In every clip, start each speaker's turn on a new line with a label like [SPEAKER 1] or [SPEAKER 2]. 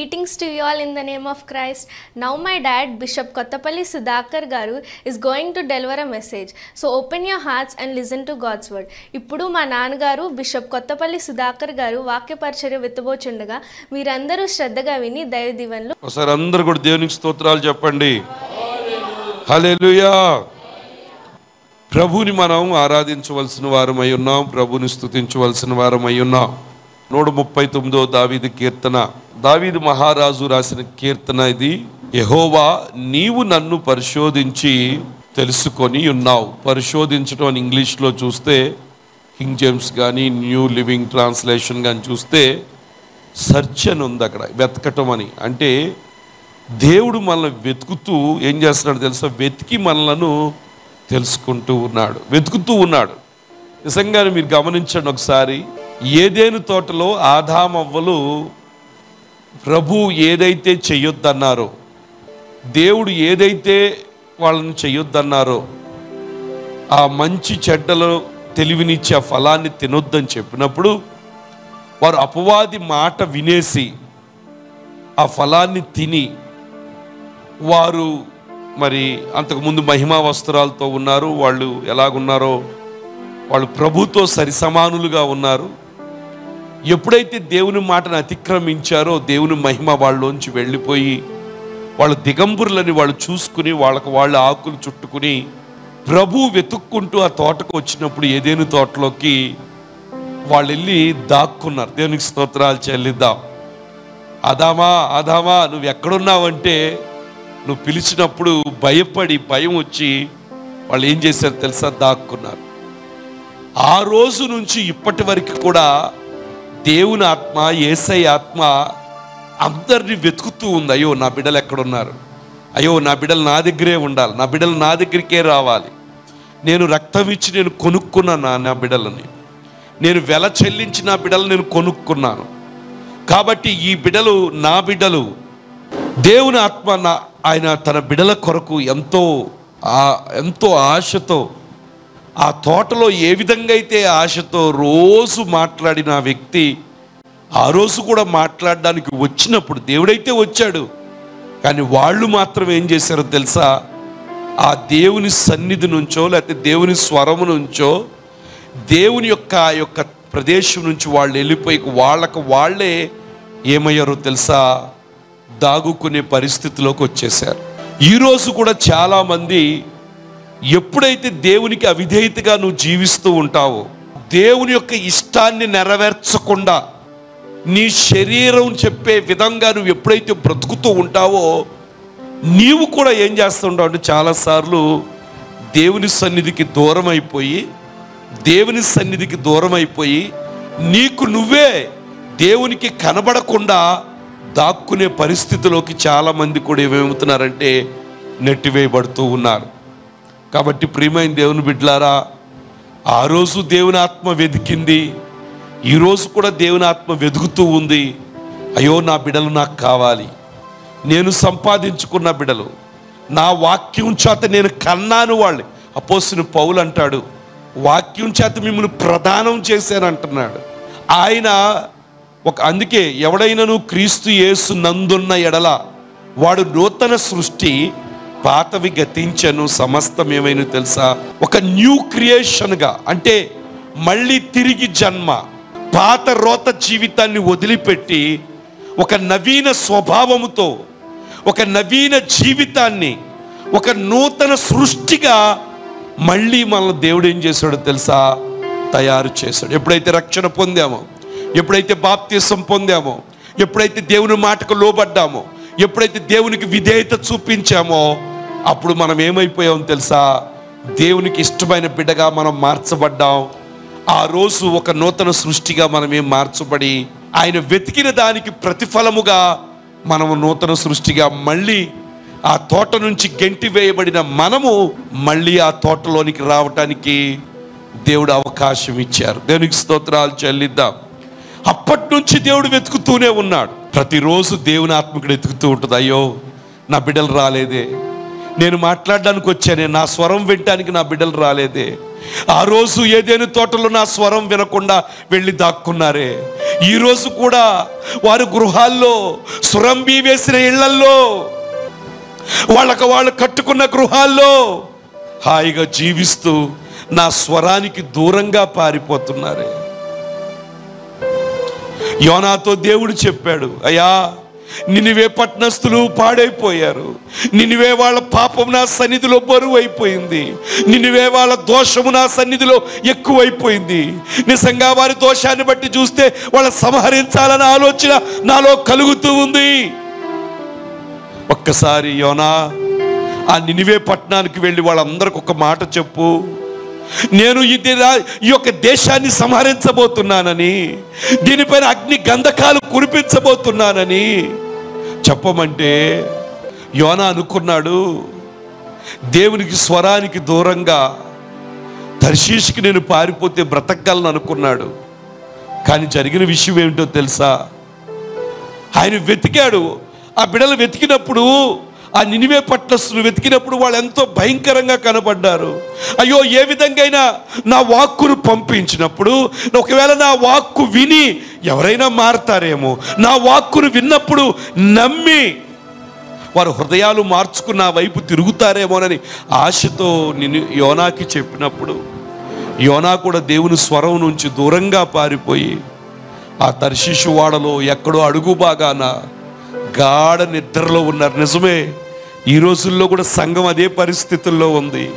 [SPEAKER 1] Greetings to you all in the name of Christ now my dad bishop Kothapalli Sudhakar garu is going to deliver a message so open your hearts and listen to God's word ఇప్పుడు మా నాన్నగారు bishop Kothapalli Sudhakar గారు వాక్య పరిచర్య విత్తబోచుండగా మీరందరూ శ్రద్ధగా విని దైవ దీవెన్లు.
[SPEAKER 2] ఒకసారి కూడా దేవునికి స్తోత్రాలు చెప్పండి. ప్రభుని మనం ఆరాధించవలసిన వారమై ఉన్నాం ప్రభుని స్థుతించవలసిన వారమై ఉన్నాం. నూట ముప్పై తొమ్మిదో దావీదు కీర్తన. దావీదు మహారాజు రాసిన కీర్తన ఇది. యహోవా నీవు నన్ను పరిశోధించి తెలుసుకొని ఉన్నావు. పరిశోధించడం అని ఇంగ్లీష్లో చూస్తే కింగ్ జేమ్స్ కానీ న్యూ లివింగ్ ట్రాన్స్లేషన్ కానీ చూస్తే సర్చ్ అని ఉంది అక్కడ వెతకటం అని. అంటే దేవుడు మనల్ని వెతుకుతూ ఏం చేస్తున్నాడు తెలుసా? వెతికి మనలను తెలుసుకుంటూ ఉన్నాడు. వెతుకుతూ ఉన్నాడు. నిజంగానే మీరు గమనించండి ఒకసారి. ఏదేను తోటలో ఆదామవ్వలు ప్రభు ఏదైతే చెయ్యొద్దన్నారో దేవుడు ఏదైతే వాళ్ళని చెయ్యొద్దన్నారో ఆ మంచి చెడ్డలో తెలివినిచ్చే ఆ ఫలాన్ని తినొద్దని చెప్పినప్పుడు వారు అపవాది మాట వినేసి ఆ ఫలాన్ని తిని వారు మరి అంతకుముందు మహిమా వస్త్రాలతో ఉన్నారు వాళ్ళు ఎలాగున్నారో వాళ్ళు ప్రభుతో సరిసమానులుగా ఉన్నారు. ఎప్పుడైతే దేవుని మాటను అతిక్రమించారో దేవుని మహిమ వాళ్ళలోంచి వెళ్ళిపోయి వాళ్ళ దిగంబురులని వాళ్ళు చూసుకుని వాళ్ళకు వాళ్ళ ఆకులు చుట్టుకుని ప్రభు వెతుక్కుంటూ ఆ తోటకు వచ్చినప్పుడు ఏదేను తోటలోకి వాళ్ళు వెళ్ళి దాక్కున్నారు. దేవునికి స్తోత్రాలు చెల్లిద్దాం. అదామా అదామా నువ్వు ఎక్కడున్నావంటే నువ్వు పిలిచినప్పుడు భయపడి భయం వచ్చి వాళ్ళు ఏం చేశారు తెలుసా? దాక్కున్నారు. ఆ రోజు నుంచి ఇప్పటి వరకు కూడా దేవుని ఆత్మ ఏసై ఆత్మ అందరిని వెతుకుతూ ఉంది. అయ్యో నా బిడ్డలు ఎక్కడున్నారు? అయ్యో నా బిడ్డలు నా దగ్గరే ఉండాలి. నా బిడ్డలు నా దగ్గరికే రావాలి. నేను రక్తం ఇచ్చి నేను కొనుక్కున్నాను నా- నా బిడ్డలని. నేను వెల చెల్లించి నా బిడ్డలు నేను కొనుక్కున్నాను. కాబట్టి ఈ బిడ్డలు నా బిడ్డలు. దేవుని ఆత్మ నా ఆయన తన బిడల కొరకు ఎంతో ఆ- ఎంతో ఆశతో ఆ తోటలో ఏ విధంగా అయితే ఆశతో రోజు మాట్లాడిన ఆ వ్యక్తి ఆ రోజు కూడా మాట్లాడడానికి వచ్చినప్పుడు దేవుడైతే వచ్చాడు. కానీ వాళ్ళు మాత్రం ఏం చేశారో తెలుసా? ఆ దేవుని సన్నిధి నుంచో లేకపోతే దేవుని స్వరము నుంచో దేవుని యొక్క ఆ యొక్క ప్రదేశం నుంచి వాళ్ళు వెళ్ళిపోయి వాళ్ళకు వాళ్ళే ఏమయ్యారో తెలుసా? దాగుకునే పరిస్థితిలోకి వచ్చేసారు ఈరోజు కూడా చాలామంది ఎప్పుడైతే దేవునికి అవిధేయతగా నువ్వు జీవిస్తూ ఉంటావో దేవుని యొక్క ఇష్టాన్ని నెరవేర్చకుండా నీ శరీరం చెప్పే విధంగా నువ్వు ఎప్పుడైతే బ్రతుకుతూ ఉంటావో నీవు కూడా ఏం చేస్తుంటావు అంటే చాలాసార్లు దేవుని సన్నిధికి దూరం అయిపోయి దేవుని సన్నిధికి దూరం అయిపోయి నీకు నువ్వే దేవునికి కనబడకుండా దాక్కునే పరిస్థితిలోకి చాలామంది కూడా ఏమేమవుతున్నారంటే నెట్టివేయబడుతూ ఉన్నారు. కాబట్టి ప్రియమైన దేవుని బిడ్డలారా ఆ రోజు దేవుని ఆత్మ వెతికింది ఈరోజు కూడా దేవుని ఆత్మ వెతుకుతూ ఉంది. అయ్యో నా బిడలు నాకు కావాలి. నేను సంపాదించుకున్న బిడలు. నా వాక్యం చేత నేను కన్నాను వాళ్ళు. అపోసిన పౌలు అంటాడు వాక్యం చేత మిమ్మల్ని ప్రదానం చేశాను అంటున్నాడు. ఆయన ఒక అందుకే ఎవడైనను క్రీస్తు యేసు నందున్న ఎడల వాడు నూతన సృష్టి పాతవి గతించను సమస్తం ఏమైనా తెలుసా? ఒక న్యూ క్రియేషన్గా అంటే మళ్ళీ తిరిగి జన్మ పాత రోత జీవితాన్ని వదిలిపెట్టి ఒక నవీన స్వభావముతో ఒక నవీన జీవితాన్ని ఒక నూతన సృష్టిగా మళ్ళీ మన దేవుడు ఏం చేశాడో తెలుసా? తయారు చేశాడు. ఎప్పుడైతే రక్షణ పొందామో ఎప్పుడైతే బాప్తీసం పొందామో ఎప్పుడైతే దేవుని మాటకు లోబడ్డామో ఎప్పుడైతే దేవునికి విధేయత చూపించామో అప్పుడు మనం ఏమైపోయామో తెలుసా? దేవునికి ఇష్టమైన బిడ్డగా మనం మార్చబడ్డాం. ఆ రోజు ఒక నూతన సృష్టిగా మనమే మార్చబడి ఆయన వెతికిన దానికి ప్రతిఫలముగా మనము నూతన సృష్టిగా మళ్ళీ ఆ తోట నుంచి గెంటి వేయబడిన మనము మళ్ళీ ఆ తోటలోనికి రావటానికి దేవుడు అవకాశం ఇచ్చారు. దేవునికి స్తోత్రాలు చెల్లిద్దాం. అప్పటి నుంచి దేవుడు వెతుకుతూనే ఉన్నాడు. ప్రతిరోజు దేవుని ఆత్మకుడు ఎతుకుతూ ఉంటుంది అయ్యో నా బిడ్డలు రాలేదే. నేను మాట్లాడడానికి వచ్చానే నా స్వరం వినటానికి నా బిడ్డలు రాలేదే. ఆ రోజు ఏదేని తోటలో నా స్వరం వినకుండా వెళ్ళి దాక్కున్నారే. ఈరోజు కూడా వారు గృహాల్లో సురంబి వేసిన ఇళ్ళల్లో వాళ్ళకు వాళ్ళు కట్టుకున్న గృహాల్లో హాయిగా జీవిస్తూ నా స్వరానికి దూరంగా పారిపోతున్నారే. యోనాతో దేవుడు చెప్పాడు అయ్యా నినివే పట్నస్తులు పాడైపోయారు. నినివే వాళ్ళ పాపం నా సన్నిధిలో బరువు అయిపోయింది నినివే వాళ్ళ దోషము నా సన్నిధిలో ఎక్కువైపోయింది. నిజంగా వారి దోషాన్ని బట్టి చూస్తే వాళ్ళ సంహరించాలన్న ఆలోచన నాలో కలుగుతూ ఉంది. ఒక్కసారి యోనా ఆ నినివే పట్టణానికి వెళ్ళి వాళ్ళందరికి ఒక మాట చెప్పు. నేను ఇది ఈ యొక్క దేశాన్ని సంహరించబోతున్నానని దీనిపైన అగ్ని గంధకాలు కురిపించబోతున్నానని చెప్పమంటే యోన అనుకున్నాడు దేవునికి స్వరానికి దూరంగా తర్శీష్కి నేను పారిపోతే బ్రతకగలను అనుకున్నాడు. కానీ జరిగిన విషయం ఏమిటో తెలుసా? ఆయన వెతికాడు. ఆ బిడలు వెతికినప్పుడు ఆ నినివే పట్టస్తులు వెతికినప్పుడు వాళ్ళు ఎంతో భయంకరంగా కనబడ్డారు. అయ్యో ఏ విధంగా నా వాక్కును పంపించినప్పుడు ఒకవేళ నా వాక్కు విని ఎవరైనా మారతారేమో నా వాక్కును విన్నప్పుడు నమ్మి వారు హృదయాలు మార్చుకున్న వైపు తిరుగుతారేమోనని ఆశతో నేను యోనాకి చెప్పినప్పుడు యోనా కూడా దేవుని స్వరం నుంచి దూరంగా పారిపోయి ఆ తర్శిషు వాడలో ఎక్కడో అడుగు బాగాన గాఢ నిద్రలో ఉన్నారు. నిజమే ఈ రోజుల్లో కూడా సంఘం అదే పరిస్థితుల్లో ఉంది.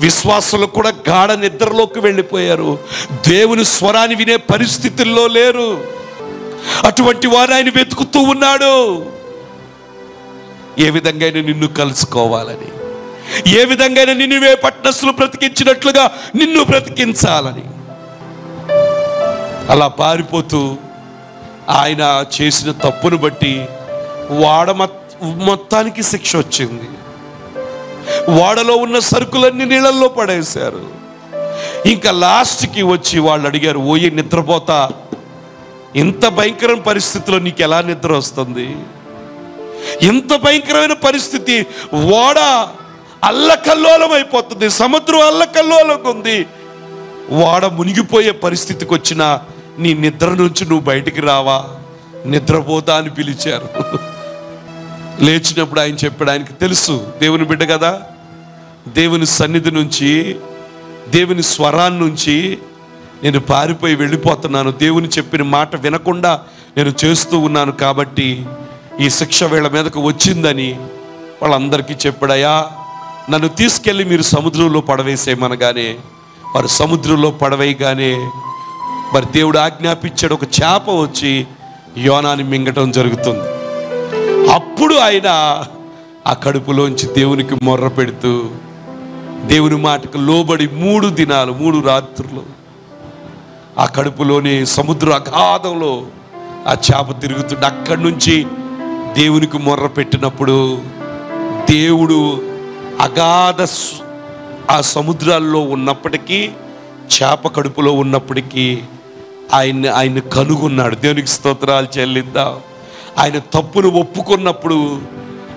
[SPEAKER 2] విశ్వాసులు కూడా గాఢ నిద్రలోకి వెళ్ళిపోయారు. దేవుని స్వరాన్ని వినే పరిస్థితుల్లో లేరు. అటువంటి వారు ఆయన వెతుకుతూ ఉన్నాడు. ఏ విధంగా నిన్ను కలుసుకోవాలని ఏ విధంగా నిన్నువే పట్నస్సులు బ్రతికించినట్లుగా నిన్ను బ్రతికించాలని. అలా పారిపోతూ ఆయన చేసిన తప్పును బట్టి వాడ మొత్తానికి శిక్ష వచ్చింది. వాడలో ఉన్న సరుకులన్నీ నీళ్ళల్లో పడేశారు. ఇంకా లాస్ట్కి వచ్చి వాళ్ళు అడిగారు ఓయి నిద్రపోతా? ఇంత భయంకరమైన పరిస్థితిలో నీకు ఎలా నిద్ర వస్తుంది? ఇంత భయంకరమైన పరిస్థితి ఓడ అల్లకల్లోలం అయిపోతుంది సముద్రం అల్లకల్లోలంగా ఉంది. వాడ మునిగిపోయే పరిస్థితికి వచ్చిన నీ నిద్ర నుంచి నువ్వు బయటికి రావా? నిద్రపోతా అని పిలిచారు. లేచినప్పుడు ఆయన చెప్పాడు ఆయనకి తెలుసు దేవుని బిడ్డ కదా. దేవుని సన్నిధి నుంచి దేవుని స్వరాన్ని నుంచి నేను పారిపోయి వెళ్ళిపోతున్నాను. దేవుని చెప్పిన మాట వినకుండా నేను చేస్తూ ఉన్నాను కాబట్టి ఈ శిక్ష వీళ్ళ మీదకు వచ్చిందని వాళ్ళందరికీ చెప్పాడయా నన్ను తీసుకెళ్ళి మీరు సముద్రంలో పడవేసేయమనగానే వారు సముద్రంలో పడవేయగానే మరి దేవుడు ఆజ్ఞాపించాడు ఒక చేప వచ్చి యోనాన్ని మింగటం జరుగుతుంది. అప్పుడు ఆయన ఆ కడుపులోంచి దేవునికి మొర్ర పెడుతూ దేవుని మాటకు లోబడి మూడు దినాలు మూడు రాత్రులు ఆ కడుపులోని సముద్ర అగాధంలో ఆ చేప తిరుగుతుండే. అక్కడి నుంచి దేవునికి మొర్ర పెట్టినప్పుడు దేవుడు అగాధ ఆ సముద్రాల్లో ఉన్నప్పటికీ చేప కడుపులో ఉన్నప్పటికీ ఆయన్ని ఆయన కనుగొన్నాడు. దేవునికి స్తోత్రాలు చెల్లిద్దాం. ఆయన తప్పును ఒప్పుకున్నప్పుడు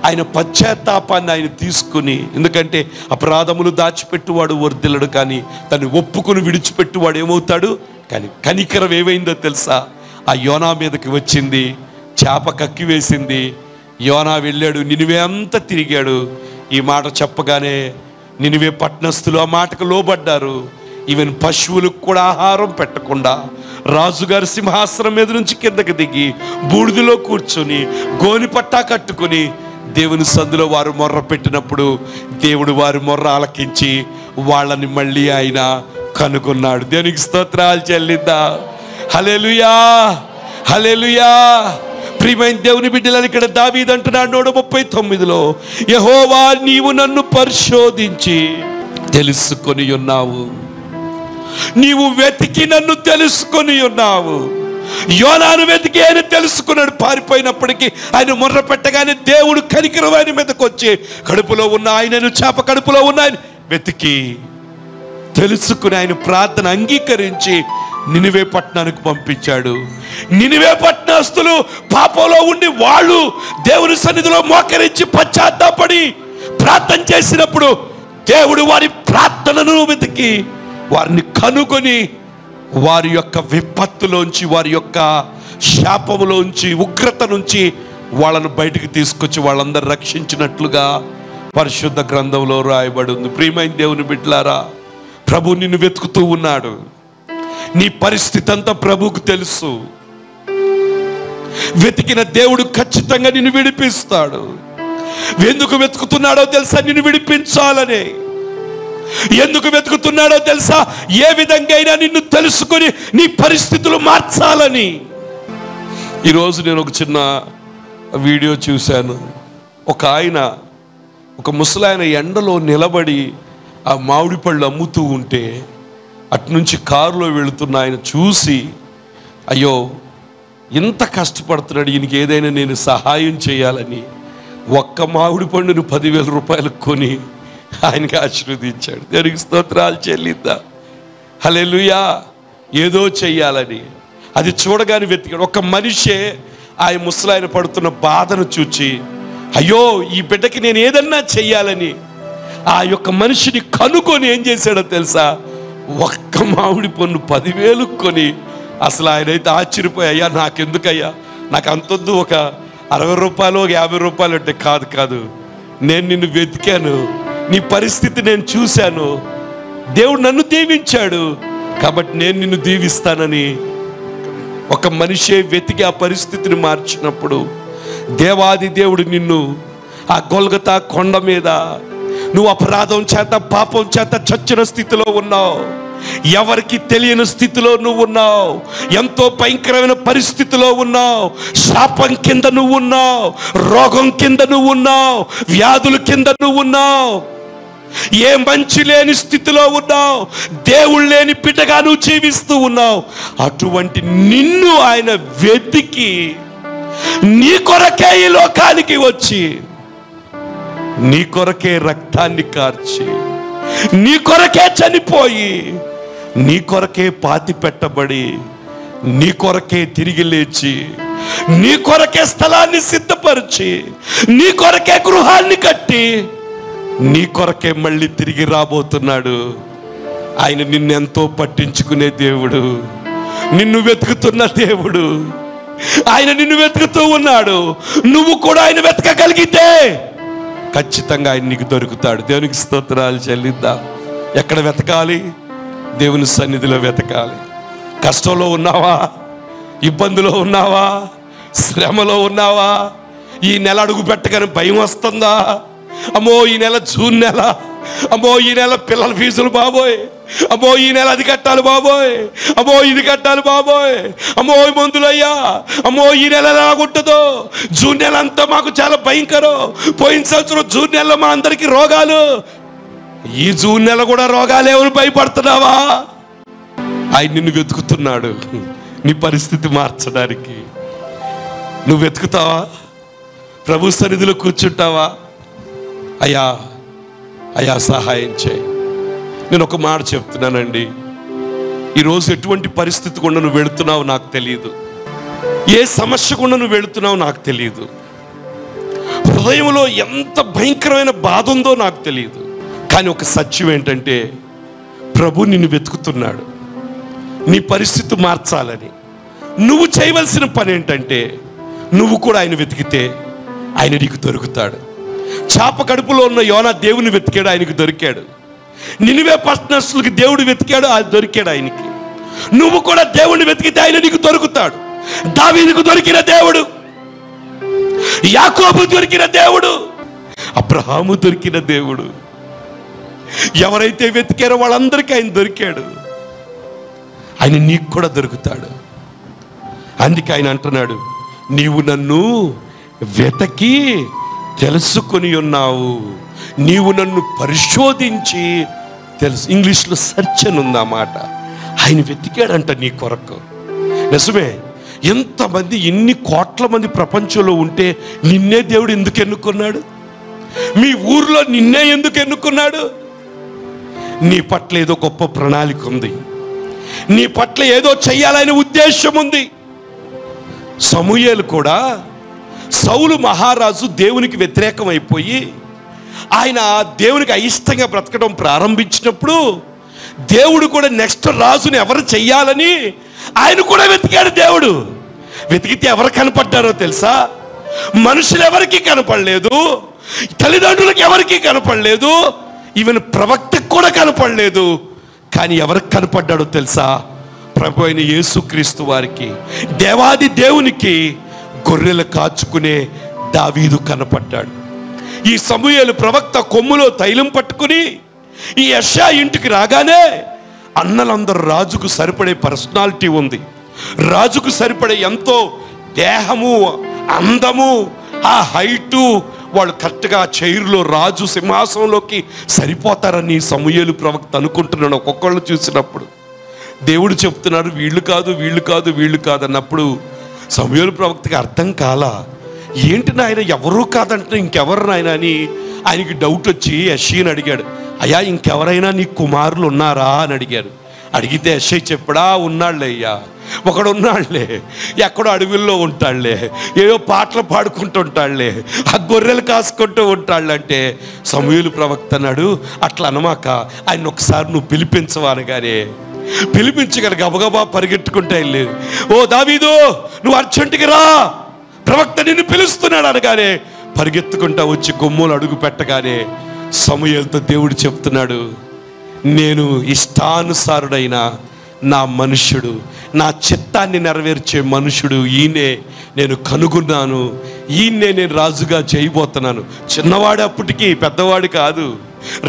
[SPEAKER 2] ఆయన పశ్చాత్తాపాన్ని ఆయన తీసుకుని ఎందుకంటే అపరాధములు దాచిపెట్టువాడు వర్దిల్లడు కానీ తను ఒప్పుకుని విడిచిపెట్టువాడు ఏమవుతాడు? కానీ కనికరం ఏమైందో తెలుసా? ఆ యోనా మీదకి వచ్చింది చేప కక్కి వేసింది. యోనా వెళ్ళాడు నినివే అంతా తిరిగాడు. ఈ మాట చెప్పగానే నినివే పట్నస్తులు ఆ మాటకు లోబడ్డారు. ఈవెన్ పశువులకు కూడా ఆహారం పెట్టకుండా రాజుగారి సింహాసనం మీద నుంచి కిందకి దిగి బూడిదలో కూర్చొని గోని పట్టా కట్టుకొని దేవుని సందులో వారు మొర్ర పెట్టినప్పుడు దేవుడు వారి మొర్ర ఆలకించి వాళ్ళని మళ్ళీ ఆయన కనుగొన్నాడు. దేవునికి స్తోత్రాలు చెల్లిద్దా? హలెలుయా హలెలుయా ప్రియమైన దేవుని బిడ్డలని ఇక్కడ దావీదంటున్నాడు నూట ముప్పై తొమ్మిదిలో యహోవా నీవు నన్ను పరిశోధించి తెలుసుకొని ఉన్నావు. నీవు వెతికి నన్ను తెలుసుకొని ఉన్నావు. యోనాను వెతికి ఆయన తెలుసుకున్నాడు. పారిపోయినప్పటికీ ఆయన ముర్ర పెట్టగానే దేవుడు కనికరం ఆయన మీదకి వచ్చి కడుపులో ఉన్న ఆయనను చేప కడుపులో ఉన్న ఆయన వెతికి తెలుసుకుని ఆయన ప్రార్థన అంగీకరించి నినివే పట్టణానికి పంపించాడు. నినివే పట్టణస్తులు పాపంలో ఉండి వాళ్ళు దేవుని సన్నిధిలో మోకరించి పశ్చాత్తాపడి ప్రార్థన చేసినప్పుడు దేవుడు వారి ప్రార్థనను వెతికి వారిని కనుగొని వారి యొక్క విపత్తులోంచి వారి యొక్క శాపములోంచి ఉగ్రత నుంచి వాళ్ళను బయటికి తీసుకొచ్చి వాళ్ళందరూ రక్షించినట్లుగా పరిశుద్ధ గ్రంథంలో రాయబడి ఉంది. ప్రియమైన దేవుని బిడ్డలారా ప్రభు నిన్ను వెతుకుతూ ఉన్నాడు. నీ పరిస్థితి అంతా ప్రభువుకు తెలుసు. వెతికిన దేవుడు ఖచ్చితంగా నిన్ను విడిపిస్తాడు. ఎందుకు వెతుకుతున్నాడో తెలుసా? నిన్ను విడిపించాలని. ఎందుకు వెతుకుతున్నాడో తెలుసా? ఏ విధంగా అయినా నిన్ను తెలుసుకొని నీ పరిస్థితులు మార్చాలని. ఈరోజు నేను ఒక చిన్న వీడియో చూశాను. ఒక ఆయన ఒక ముసలాయన ఎండలో నిలబడి ఆ మామిడి పళ్ళు అమ్ముతూ ఉంటే అట్నుంచి కారులో వెళుతున్న ఆయన చూసి అయ్యో ఇంత కష్టపడుతున్నాడు ఈయనకి ఏదైనా నేను సహాయం చేయాలని ఒక్క మామిడి పండును పదివేల రూపాయలు కొని ఆయనకి ఆశీర్వదించాడు. దేవునికి స్తోత్రాలు చెల్లిద్దా. హలెలుయా ఏదో చెయ్యాలని. అది చూడగానే వెతికాడు. ఒక మనిషే ఆ ముసలాయన పడుతున్న బాధను చూచి అయ్యో ఈ బిడ్డకి నేను ఏదన్నా చెయ్యాలని. ఆ యొక్క మనిషిని కనుక్కొని ఏం చేశాడో తెలుసా? ఒక్క మామిడి పన్ను పదివేలు కొని అసలు ఆయన అయితే నాకెందుకయ్యా? నాకు అంతొద్దు. ఒక అరవై రూపాయలు ఒక యాభై రూపాయలు అంటే కాదు కాదు. నేను నిన్ను వెతికాను. నీ పరిస్థితి నేను చూశాను. దేవుడు నన్ను దీవించాడు. కాబట్టి నేను నిన్ను దీవిస్తానని ఒక మనిషే వెతికి ఆ పరిస్థితిని మార్చినప్పుడు దేవాది దేవుడు నిన్ను ఆ గొల్గతా కొండ మీద నువ్వు అపరాధం చేత పాపం చేత చచ్చిన స్థితిలో ఉన్నావు. ఎవరికి తెలియని స్థితిలో నువ్వు ఉన్నావు? ఎంతో భయంకరమైన పరిస్థితిలో ఉన్నావు. శాపం కింద నువ్వు ఉన్నావు. రోగం కింద నువ్వు ఉన్నావు. వ్యాధుల కింద నువ్వు ఉన్నావు. ఏ మంచి లేని స్థితిలో ఉన్నావు? దేవుడు లేని పిటగా నువ్వు జీవిస్తూ ఉన్నావు. అటువంటి నిన్ను ఆయన వెతికి నీ కొరకే ఈ లోకానికి వచ్చి నీ కొరకే రక్తాన్ని కార్చి నీ కొరకే చనిపోయి నీ కొరకే పాతి పెట్టబడి నీ కొరకే తిరిగి లేచి నీ కొరకే స్థలాన్ని సిద్ధపరిచి నీ కొరకే గృహాన్ని కట్టి నీ కొరకే మళ్ళీ తిరిగి రాబోతున్నాడు. ఆయన నిన్నెంతో పట్టించుకునే దేవుడు నిన్ను వెతుకుతున్న దేవుడు. ఆయన నిన్ను వెతుకుతూ ఉన్నాడు. నువ్వు కూడా ఆయన వెతకగలిగితే ఖచ్చితంగా ఆయన నీకు దొరుకుతాడు. దేవునికి స్తోత్రాలు చెల్లిద్దాం. ఎక్కడ వెతకాలి? దేవుని సన్నిధిలో వెతకాలి. కష్టంలో ఉన్నావా? ఇబ్బందులో ఉన్నావా? శ్రమలో ఉన్నావా? ఈ నెల అడుగు పెట్టగానే భయం వస్తుందా? అమ్మో ఈ నెల జూన్ నెల. అమ్మో ఈ నెల పిల్లల ఫీజులు బాబోయ్. అమ్మో ఈ నెల అది కట్టాలి బాబోయ్. అమ్మో ఇది కట్టాలి బాబోయ్. అమ్మో మందులయ్యా. అమ్మో ఈ నెల ఎలాగుంటుందో జూన్ నెల అంతా మాకు చాలా భయంకరం. పోయిన సంవత్సరం జూన్ నెలలో మా అందరికీ రోగాలు. ఈ జూన్ నెల కూడా రోగాలు ఎవరు భయపడుతున్నావా? ఆయన నిన్ను వెతుకుతున్నాడు. నీ పరిస్థితి మార్చడానికి. నువ్వు వెతుకుతావా? ప్రభు సన్నిధిలో కూర్చుంటావా? అయ్యా అయ్యా సహాయం చేయి. నేను ఒక మాట చెప్తున్నానండి. ఈరోజు ఎటువంటి పరిస్థితి గుండా నువ్వు వెళుతున్నావు నాకు తెలియదు ఏ సమస్య గుండా నువ్వు వెళుతున్నావు నాకు తెలియదు హృదయంలో ఎంత భయంకరమైన బాధ ఉందో నాకు తెలియదు కానీ ఒక సత్యం ఏంటంటే ప్రభు నిన్ను వెతుకుతున్నాడు. నీ పరిస్థితి మార్చాలని. నువ్వు చేయవలసిన పని ఏంటంటే నువ్వు కూడా ఆయన వెతికితే ఆయన నీకు దొరుకుతాడు. చాప కడుపులో ఉన్న యోన దేవుని వెతికాడు ఆయనకు దొరికాడు. నినివే పట్టణస్తులకి దేవుడు వెతికాడు అది దొరికాడు ఆయనకి. నువ్వు కూడా దేవుడిని వెతికితే ఆయన నీకు దొరుకుతాడు. దావీదుకు దొరికిన దేవుడు. యాకోబు దొరికిన దేవుడు. అబ్రహాము దొరికిన దేవుడు. ఎవరైతే వెతికారో వాళ్ళందరికీ ఆయన దొరికాడు. ఆయన నీకు కూడా దొరుకుతాడు. అందుకే ఆయన అంటున్నాడు నీవు నన్ను వెతకి తెలుసుకొని ఉన్నావు. నీవు నన్ను పరిశోధించి తెలుసు. ఇంగ్లీష్లో సెర్చ్ అని ఉంది ఆ మాట. ఆయన వెతికాడంట నీ కొరకు. నిజమే ఎంతమంది ఎన్ని కోట్ల మంది ప్రపంచంలో ఉంటే నిన్నే దేవుడు ఎందుకు ఎన్నుకున్నాడు? మీ ఊర్లో నిన్నే ఎందుకు ఎన్నుకున్నాడు? నీ పట్ల ఏదో గొప్ప ప్రణాళిక ఉంది. నీ పట్ల ఏదో చెయ్యాలనే ఉద్దేశం ఉంది. సమూయేలు కూడా సౌలు మహారాజు దేవునికి వ్యతిరేకం అయిపోయి ఆయన దేవునికి అయిష్టంగా బ్రతకడం ప్రారంభించినప్పుడు దేవుడు కూడా నెక్స్ట్ రాజుని ఎవరు చెయ్యాలని ఆయన కూడా వెతికాడు దేవుడు. వెతికితే ఎవరు కనపడ్డారో తెలుసా? మనుషులు ఎవరికి కనపడలేదు. తల్లిదండ్రులకు ఎవరికి కనపడలేదు. ఈవెన్ ప్రవక్తకు కూడా కనపడలేదు. కానీ ఎవరికి కనపడ్డాడో తెలుసా? ప్రభు అయిన యేసుక్రీస్తు వారికి దేవాది దేవునికి గొర్రెలు కాచుకునే దావీదు కనపడ్డాడు. ఈ సమూహలు ప్రవక్త కొమ్ములో తైలం పట్టుకుని ఈ యషా ఇంటికి రాగానే అన్నలందరూ రాజుకు సరిపడే పర్సనాలిటీ ఉంది. రాజుకు సరిపడే ఎంతో దేహము అందము ఆ హైటు వాళ్ళు కరెక్ట్గా చైర్లో రాజు సింహాసనంలోకి సరిపోతారని సమూయేలు ప్రవక్త అనుకుంటున్నాడు ఒక్కొక్కళ్ళు చూసినప్పుడు. దేవుడు చెప్తున్నారు వీళ్ళు కాదు వీళ్ళు కాదు వీళ్ళు కాదు అన్నప్పుడు సమయాలు ప్రవక్తకి అర్థం కాలా? ఏంటి నాయన ఎవరు కాదంటే ఇంకెవరు నాయన? అని ఆయనకి డౌట్ వచ్చి యషీని అడిగాడు. అయ్యా ఇంకెవరైనా నీ కుమారులు ఉన్నారా? అని అడిగారు. అడిగితే యశై చెప్పడా ఉన్నాళ్ళే అయ్యా ఒకడు ఉన్నాళ్ళే ఎక్కడో అడవుల్లో ఉంటాళ్ళే ఏవో పాటలు పాడుకుంటూ ఉంటాళ్ళే ఆ గొర్రెలు కాసుకుంటూ ఉంటాళ్ళంటే సమూహలు ప్రవక్త అన్నాడు. అట్లా అనమాక ఆయన ఒకసారి నువ్వు పిలిపించవానగానే పిలిపించగల గబగబా పరిగెట్టుకుంటే వెళ్ళేది ఓ దావీదు నువ్వు అర్జెంటుకి రా. ప్రవక్త నిన్ను పిలుస్తున్నాడు అనగానే పరిగెత్తుకుంటా వచ్చి గుమ్మలు అడుగు పెట్టగానే సమయంతో దేవుడు చెప్తున్నాడు నేను ఇష్టానుసారుడైన నా మనుష్యుడు నా చిత్తాన్ని నెరవేర్చే మనుషుడు ఈయనే నేను కనుగొన్నాను ఈయన్నే నేను రాజుగా చేయబోతున్నాను. చిన్నవాడు అప్పటికి పెద్దవాడు కాదు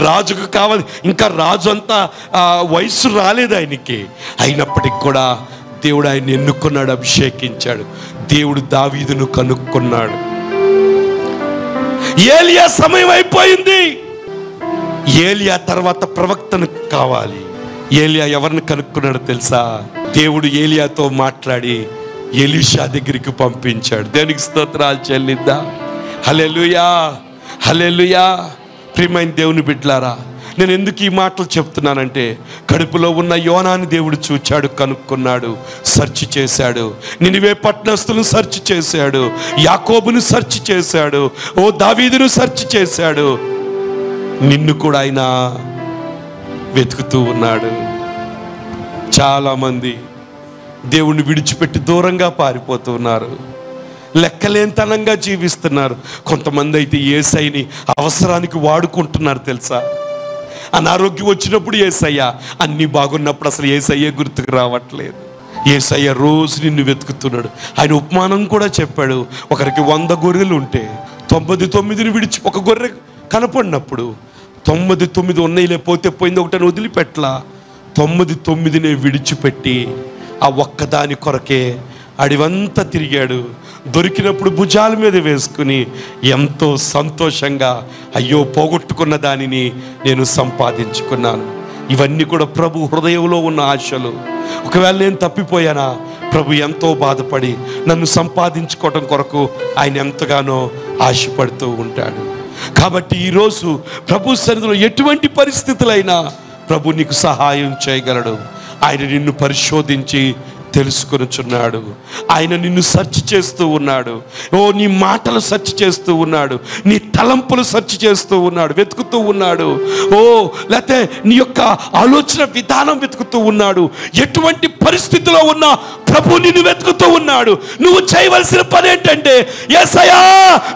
[SPEAKER 2] రాజుకు కావాలి ఇంకా రాజు అంతా వయసు రాలేదు ఆయనకి. అయినప్పటికి కూడా దేవుడు ఆయన ఎన్నుకున్నాడు అభిషేకించాడు. దేవుడు దావీదును కనుక్కున్నాడు. ఏలియా సమయం అయిపోయింది. ఏలియా తర్వాత ప్రవక్తను కావాలి. ఏలియా ఎవరిని కనుక్కున్నాడో తెలుసా? దేవుడు ఏలియాతో మాట్లాడి ఎలీషా దగ్గరికి పంపించాడు. దేనికి స్తోత్రాలు చెల్లిద్దా? హలెలుయా హలెలుయా ప్రియమైన దేవుని బిడ్లారా నేను ఎందుకు ఈ మాటలు చెప్తున్నానంటే కడుపులో ఉన్న యోనాని దేవుడు చూచాడు కనుక్కున్నాడు సెర్చ్ చేశాడు. నినివే పట్టణస్తులను సెర్చ్ చేశాడు యాకోబును సెర్చ్ చేశాడు ఓ దావీదును సెర్చ్ చేశాడు. నిన్ను కూడా ఆయన వెతుకుతూ ఉన్నాడు. చాలామంది దేవుణ్ణి విడిచిపెట్టి దూరంగా పారిపోతున్నారు. లెక్కలేనితనంగా జీవిస్తున్నారు. కొంతమంది అయితే ఏసైని అవసరానికి వాడుకుంటున్నారు తెలుసా? అనారోగ్యం వచ్చినప్పుడు ఏసయ్య అన్నీ బాగున్నప్పుడు అసలు ఏసయ్యే గుర్తుకు రావట్లేదు. ఏసయ్య రోజు నిన్ను వెతుకుతున్నాడు. ఆయన ఉపమానం కూడా చెప్పాడు. ఒకరికి వంద గొర్రెలు ఉంటే తొంభై తొమ్మిదిని విడిచి ఒక గొర్రె కనపడినప్పుడు తొమ్మిది తొమ్మిది ఉన్నాయి పోతే పోయింది ఒకటని వదిలిపెట్టలా తొమ్మిది తొమ్మిదిని విడిచిపెట్టి ఆ ఒక్కదాని కొరకే అడివంతా తిరిగాడు. దొరికినప్పుడు భుజాల మీద వేసుకుని ఎంతో సంతోషంగా అయ్యో పోగొట్టుకున్న దానిని నేను సంపాదించుకున్నాను. ఇవన్నీ కూడా ప్రభు హృదయంలో ఉన్న ఆశలు. ఒకవేళ నేను తప్పిపోయానా? ప్రభు ఎంతో బాధపడి నన్ను సంపాదించుకోవటం కొరకు ఆయన ఎంతగానో ఆశపడుతూ ఉంటాడు. కాబట్టి ఈరోజు ప్రభు సన్నిధిలో ఎటువంటి పరిస్థితులైనా ప్రభు నీకు సహాయం చేయగలడు. ఆయన నిన్ను పరిశోధించి తెలుసుకొనుచున్నాడు. ఆయన నిన్ను సెర్చ్ చేస్తూ ఉన్నాడు. ఓ నీ మాటలు సెర్చ్ చేస్తూ ఉన్నాడు. నీ తలంపులు సెర్చ్ చేస్తూ ఉన్నాడు. వెతుకుతూ ఉన్నాడు. ఓ లేకపోతే నీ యొక్క ఆలోచన విధానం వెతుకుతూ ఉన్నాడు. ఎటువంటి పరిస్థితిలో ఉన్న ప్రభు నిన్ను వెతుకుతూ ఉన్నాడు. నువ్వు చేయవలసిన పని ఏంటంటే ఎస్ఐయా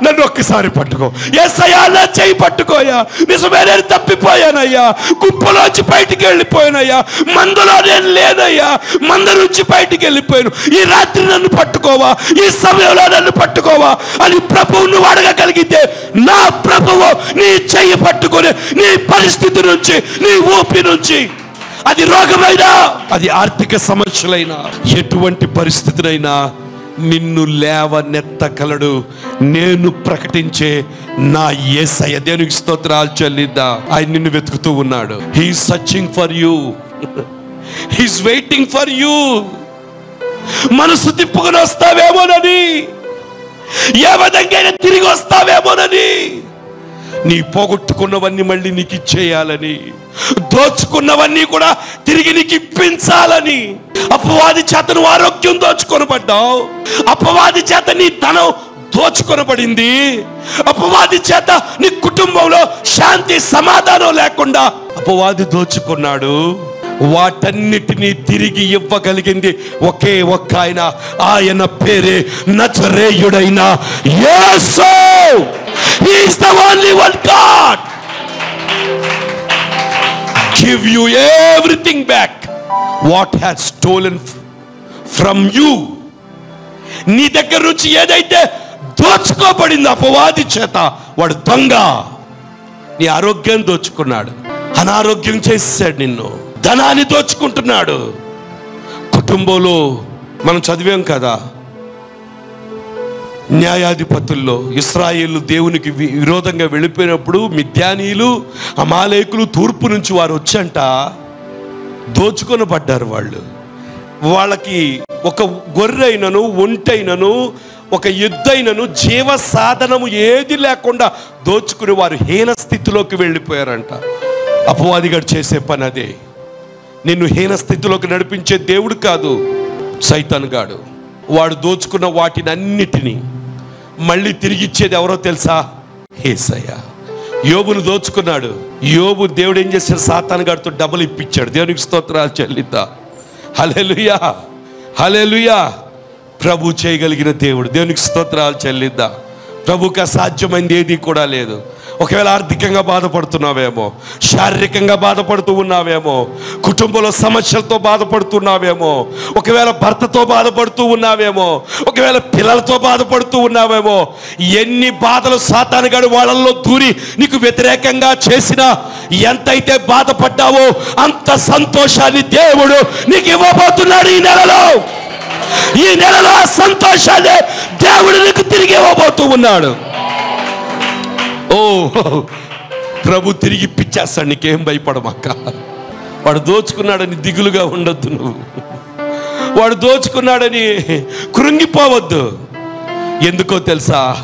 [SPEAKER 2] నన్ను ఒక్కసారి పట్టుకో. ఎస్ఐయా నా చేయి పట్టుకోయా నిజమే నేను తప్పిపోయానయ్యా. గుప్పలోంచి బయటికి వెళ్ళిపోయానయ్యా మందులో నేను లేనయ్యా. మందు నుంచి బయటికి వెళ్ళిపోయాను. ఈ రాత్రి నన్ను పట్టుకోవా? ఈ సమయంలో నన్ను పట్టుకోవా? అని ప్రభువు నువ్వు అడగగలిగితే నా ప్రభువు నీ చెయ్యి పట్టుకొని నీ పరిస్థితి నుంచి నీ ఊపి నుంచి అది రోగమైనా అది ఆర్థిక సమస్యలైనా ఎటువంటి పరిస్థితినైనా నిన్ను లేవనెత్తగలడు. నేను ప్రకటించే నా ఏసయ్య. దేనికి స్తోత్రాలు చెల్లిద్దా. ఆయన నిన్ను వెతుకుతూ ఉన్నాడు. He searching for you he's waiting for you మనసు తిప్పుకుని వస్తావేమోనని? ఏ విధంగా తిరిగి వస్తావేమోనని? నీ పోగొట్టుకున్నవన్నీ మళ్ళీ నీకు ఇచ్చేయాలని దోచుకున్నవన్నీ కూడా తిరిగి నీకు ఇప్పించాలని అపవాది చేత నువ్వు ఆరోగ్యం దోచుకొనబడ్డావు. అపవాది చేత నీ ధనం దోచుకొనబడింది. అపవాది చేత నీ కుటుంబంలో శాంతి సమాధానం లేకుండా అపవాది దోచుకున్నాడు. వాటన్నిటినీ తిరిగి ఇవ్వగలిగింది ఒకే ఒక్క ఆయన ఆయన పేరే నచరేయుడైన Yesu. Is the only one God give you everything back what has stolen from you నీ దగ్గర నుంచి ఏదైతే దోచుకోబడింది అపవాది చేత వాడు దొంగ. నీ ఆరోగ్యం దోచుకున్నాడు. అనారోగ్యం చేసాడు నిన్ను. ధనాన్ని దోచుకుంటున్నాడు. కుటుంబంలో మనం చదివాం కదా న్యాయాధిపతుల్లో ఇస్రాయేళ్ళు దేవునికి విరోధంగా వెళ్ళిపోయినప్పుడు మిథ్యానీయులు అమాలేకులు తూర్పు నుంచి వారు వచ్చంట దోచుకొని పడ్డారు వాళ్ళు. వాళ్ళకి ఒక గొర్రెైనను ఒంటైనను ఒక ఎద్దైనను జీవ సాధనము ఏది లేకుండా దోచుకుని వారు హీన స్థితిలోకి వెళ్ళిపోయారంట. అపవాదిగాడు చేసే పని అదే. నిన్ను హీన స్థితిలోకి నడిపించే దేవుడు కాదు సైతాన్ గాడు వాడు దోచుకున్న వాటిని అన్నిటినీ మళ్ళీ తిరిగి ఇచ్చేది ఎవరో తెలుసా? హేసయ్య యోబును దోచుకున్నాడు. యోబు దేవుడు ఏం చేశాడు? సాతాను గారితో డబ్బులు ఇప్పించాడు. దేవునికి స్తోత్రాలు చెల్లిద్దా. హలెలుయా హలెలుయా ప్రభు చేయగలిగిన దేవుడు. దేవునికి స్తోత్రాలు చెల్లిద్దా. ప్రభుకి అసాధ్యమైంది ఏది కూడా లేదు. ఒకవేళ ఆర్థికంగా బాధపడుతున్నావేమో శారీరకంగా బాధపడుతూ ఉన్నావేమో కుటుంబంలో సమస్యలతో బాధపడుతున్నావేమో ఒకవేళ భర్తతో బాధపడుతూ ఉన్నావేమో ఒకవేళ పిల్లలతో బాధపడుతూ ఉన్నావేమో ఎన్ని బాధలు సాతానుగాడు వాళ్ళల్లో దూరి నీకు వ్యతిరేకంగా చేసినా ఎంతైతే బాధపడ్డావో అంత సంతోషాన్ని దేవుడు నీకు ఇవ్వబోతున్నాడు ఈ నెలలో. ఈ నెలలో ఆ సంతోషాన్ని దేవుడు నీకు తిరిగి ఇవ్వబోతూ ఉన్నాడు. ఓ ప్రభు తిరిగి ఇప్పించేస్తాడు నీకేం భయపడమక్క వాడు దోచుకున్నాడని దిగులుగా ఉండొద్దు నువ్వు. వాడు దోచుకున్నాడని కృంగిపోవద్దు. ఎందుకో తెలుసా?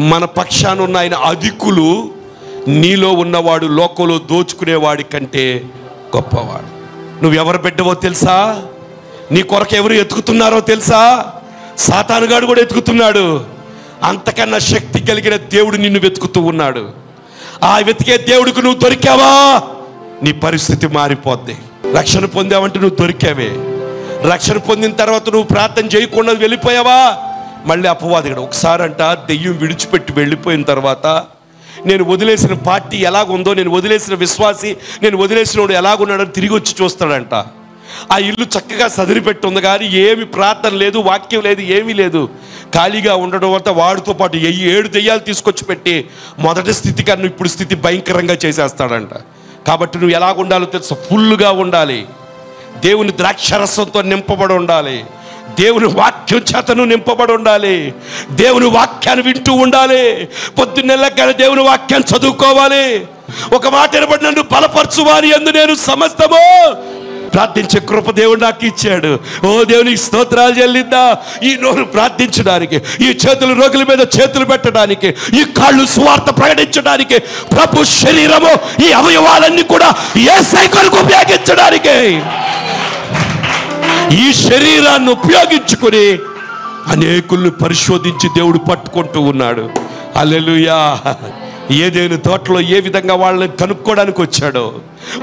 [SPEAKER 2] మన పక్షాన ఉన్న ఆయన అధికులు నీలో ఉన్నవాడు లోకంలో దోచుకునేవాడి కంటే గొప్పవాడు. నువ్వు ఎవరు బిడ్డవో తెలుసా? నీ కొరకు ఎవరు ఎతుకుతున్నారో తెలుసా? సాతానుగాడు కూడా ఎతుకుతున్నాడు అంతకన్నా శక్తి కలిగిన దేవుడు నిన్ను వెతుకుతూ ఉన్నాడు. ఆ వెతికే దేవుడికి నువ్వు దొరికావా? నీ పరిస్థితి మారిపోద్ది. రక్షణ పొందావంటే నువ్వు దొరికావే. రక్షణ పొందిన తర్వాత నువ్వు ప్రార్థన చేయకుండా వెళ్ళిపోయావా? మళ్ళీ అపవాదిగాడు ఒకసారి అంట దెయ్యం విడిచిపెట్టి వెళ్ళిపోయిన తర్వాత నేను వదిలేసిన పార్టీ ఎలాగుందో నేను వదిలేసిన విశ్వాసి నేను వదిలేసినోడు ఎలాగున్నాడని తిరిగి వచ్చి చూస్తాడంట. ఆ ఇల్లు చక్కగా సదిరిపెట్టుంది కానీ ఏమి ప్రార్థన లేదు వాక్యం లేదు ఏమీ లేదు. ఖాళీగా ఉండడం వల్ల వాడితో పాటు ఏడు దెయ్యాలు తీసుకొచ్చి పెట్టి మొదటి స్థితి కన్నా ఇప్పుడు స్థితి భయంకరంగా చేసేస్తాడంట. కాబట్టి నువ్వు ఎలాగ ఉండాలో తెలుసు? ఫుల్గా ఉండాలి. దేవుని ద్రాక్షరసంతో నింపబడి ఉండాలి. దేవుని వాక్యం చేతను నింపబడి ఉండాలి. దేవుని వాక్యాన్ని వింటూ ఉండాలి. పొద్దున్నెల్లకైనా దేవుని వాక్యాన్ని చదువుకోవాలి. ఒక మాట వినబడి నన్ను బలపరచువారి ఎందు నేను సమస్తము ప్రార్థించే కృప దేవుడు నాకు ఇచ్చాడు. ఓ దేవునికి స్తోత్రాలు చెల్లిద్దా? ఈ నోరు ప్రార్థించడానికి ఈ చేతులు రోగుల మీద చేతులు పెట్టడానికి ఈ కాళ్ళు సువార్త ప్రకటించడానికి ప్రభు శరీరము ఈ అవయవాలన్నీ కూడా ఏ కొరకు ఉపయోగించడానికి. ఈ శరీరాన్ని ఉపయోగించుకుని అనేకుల్ని పరిశోధించి దేవుడు పట్టుకుంటూ ఉన్నాడు. అల్లెలుయా ఏదైనా తోటలో ఏ విధంగా వాళ్ళని కనుక్కోవడానికి వచ్చాడో?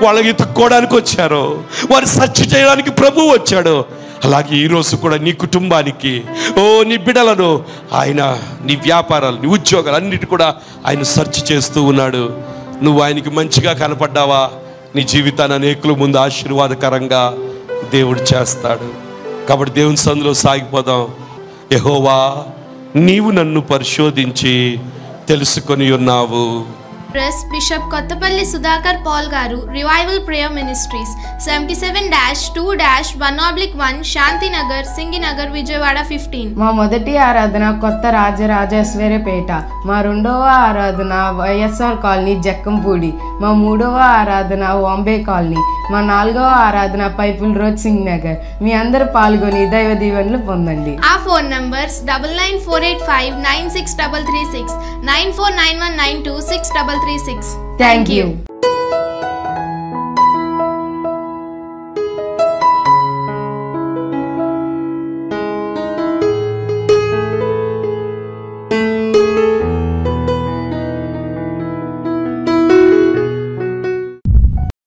[SPEAKER 2] వాళ్ళని ఎత్తుక్కోవడానికి వచ్చారు. వారు సర్చ్ చేయడానికి ప్రభు వచ్చాడు. అలాగే ఈరోజు కూడా నీ కుటుంబానికి ఓ నీ బిడలను ఆయన నీ వ్యాపారాలు నీ ఉద్యోగాలు అన్నిటి కూడా ఆయన సెర్చ్ చేస్తూ ఉన్నాడు. నువ్వు ఆయనకి మంచిగా కనపడ్డావా? నీ జీవితాన్ని అనేకుల ముందు ఆశీర్వాదకరంగా దేవుడు చేస్తాడు. కాబట్టి దేవుని సందులో సాగిపోదాం. యహోవా నీవు నన్ను పరిశోధించి తెలుసుకొని ఉన్నావు.
[SPEAKER 1] Press bishop Kothapalli Sudhakar Paul garu revival prayer ministries seventy seven dash two dash one oblique one Shantinagar Singhnagar Vijayawada fifteen.
[SPEAKER 3] మా మొదటి ఆరాధన కొత్త రాజరాజేశ్వరిపేట మా రెండవ ఆరాధన వైఎస్ఆర్ కాలనీ జక్కంపూడి. మా మూడవ ఆరాధన వాంబే కాలనీ. మా నాలుగవ ఆరాధన పైపుల్ రోడ్ సింగ్ నగర్. మీ అందరూ పాల్గొని దైవ దీవెనలు పొందండి.
[SPEAKER 1] ఆ phone numbers double nine four eight five nine six double three six nine four nine one nine two six double three six.
[SPEAKER 3] Thank you.